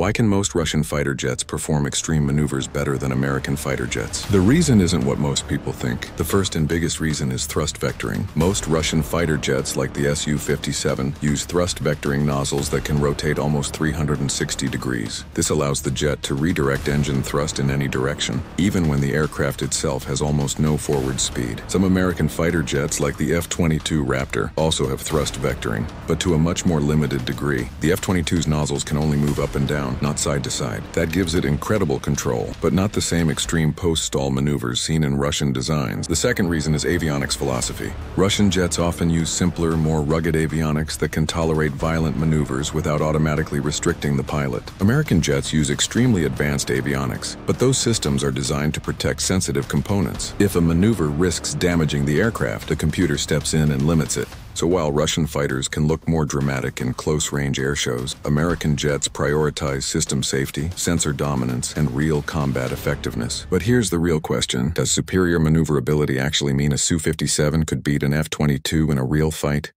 Why can most Russian fighter jets perform extreme maneuvers better than American fighter jets? The reason isn't what most people think. The first and biggest reason is thrust vectoring. Most Russian fighter jets, like the Su-57, use thrust vectoring nozzles that can rotate almost 360 degrees. This allows the jet to redirect engine thrust in any direction, even when the aircraft itself has almost no forward speed. Some American fighter jets, like the F-22 Raptor, also have thrust vectoring, but to a much more limited degree. The F-22's nozzles can only move up and down, not side to side. That gives it incredible control, but not the same extreme post-stall maneuvers seen in Russian designs. The second reason is avionics philosophy. Russian jets often use simpler, more rugged avionics that can tolerate violent maneuvers without automatically restricting the pilot. American jets use extremely advanced avionics, but those systems are designed to protect sensitive components. If a maneuver risks damaging the aircraft, the computer steps in and limits it. So while Russian fighters can look more dramatic in close-range air shows, American jets prioritize system safety, sensor dominance, and real combat effectiveness. But here's the real question. Does superior maneuverability actually mean a Su-57 could beat an F-22 in a real fight?